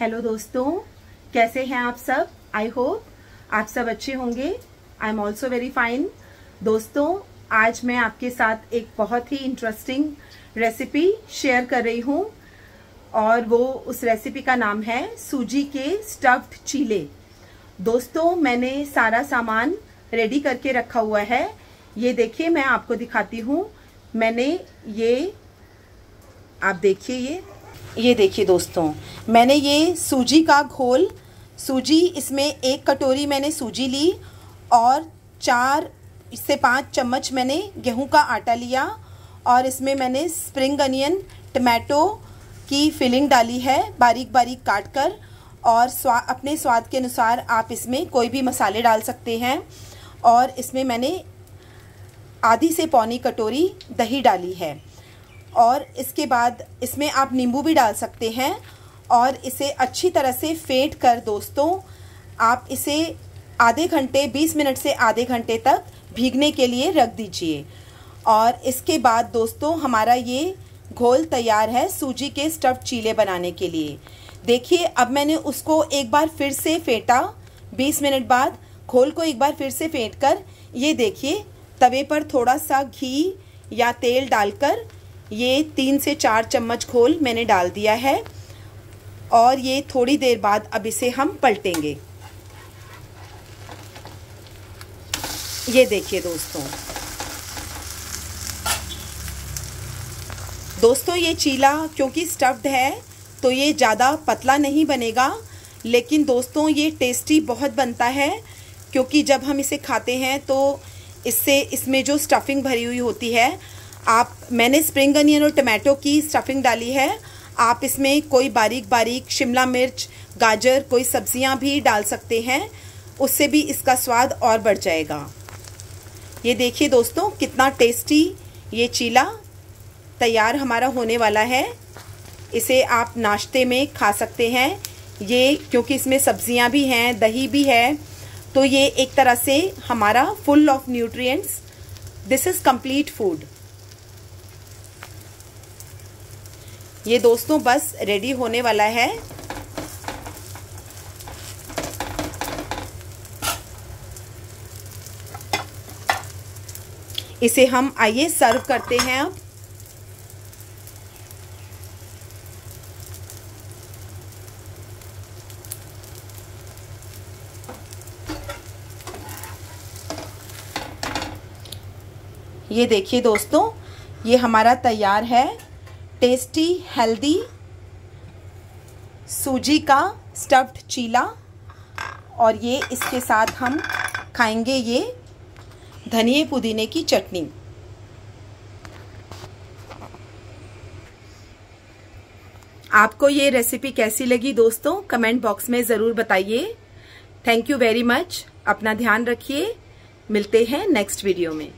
Hello दोस्तों। कैसे हैं आप सब? आई होप आप सब अच्छे होंगे। I am also very fine दोस्तों, आज मैं आपके साथ एक बहुत ही इंटरेस्टिंग रेसिपी शेयर कर रही हूँ, और वो उस रेसिपी का नाम है सूजी के स्टफ्ड चीले दोस्तों, मैंने सारा सामान रेडी करके रखा हुआ है। ये देखिए, मैं आपको दिखाती हूँ। मैंने ये, आप देखिए ये। ये देखिए दोस्तों, मैंने ये सूजी का घोल, सूजी इसमें एक कटोरी मैंने सूजी ली और चार से पाँच चम्मच मैंने गेहूँ का आटा लिया और इसमें मैंने स्प्रिंग अनियन, टमाटो की फिलिंग डाली है बारीक बारीक काट कर और स्वा, अपने स्वाद के अनुसार आप इसमें कोई भी मसाले डाल सकते हैं और इसमें मैंने आधी से पौनी कटोरी दही डाली है। और इसके बाद इसमें आप नींबू भी डाल सकते हैं और इसे अच्छी तरह से फेंट कर दोस्तों, आप इसे आधे घंटे 20 मिनट से आधे घंटे तक भीगने के लिए रख दीजिए। और इसके बाद दोस्तों, हमारा ये घोल तैयार है सूजी के स्टफ्ड चीले बनाने के लिए। देखिए, अब मैंने उसको एक बार फिर से फेंटा 20 मिनट बाद घोल को एक बार फिर से फेंट कर ये देखिए, तवे पर थोड़ा सा घी या तेल डालकर ये तीन से चार चम्मच घोल मैंने डाल दिया है और ये थोड़ी देर बाद अब इसे हम पलटेंगे। ये देखिए दोस्तों। दोस्तों, ये चीला क्योंकि स्टफ्ड है तो ये ज़्यादा पतला नहीं बनेगा, लेकिन दोस्तों, ये टेस्टी बहुत बनता है, क्योंकि जब हम इसे खाते हैं तो इससे इसमें जो स्टफिंग भरी हुई होती है आप, मैंने स्प्रिंग अनियन और टमाटो की स्टफिंग डाली है। आप इसमें कोई बारीक बारीक शिमला मिर्च, गाजर, कोई सब्ज़ियाँ भी डाल सकते हैं। उससे भी इसका स्वाद और बढ़ जाएगा। ये देखिए दोस्तों, कितना टेस्टी ये चीला तैयार हमारा होने वाला है। इसे आप नाश्ते में खा सकते हैं। ये क्योंकि इसमें सब्ज़ियाँ भी हैं, दही भी है तो ये एक तरह से हमारा full of nutrients this is complete food ये दोस्तों, बस रेडी होने वाला है। इसे हम आइए सर्व करते हैं। अब ये देखिए दोस्तों, ये हमारा तैयार है। टेस्टी हेल्दी सूजी का स्टफ्ड चीला और ये इसके साथ हम खाएँगे ये धनिए पुदीने की चटनी। आपको ये रेसिपी कैसी लगी दोस्तों? कमेंट बॉक्स में ज़रूर बताइए। थैंक यू वेरी मच अपना ध्यान रखिए। मिलते हैं नेक्स्ट वीडियो में।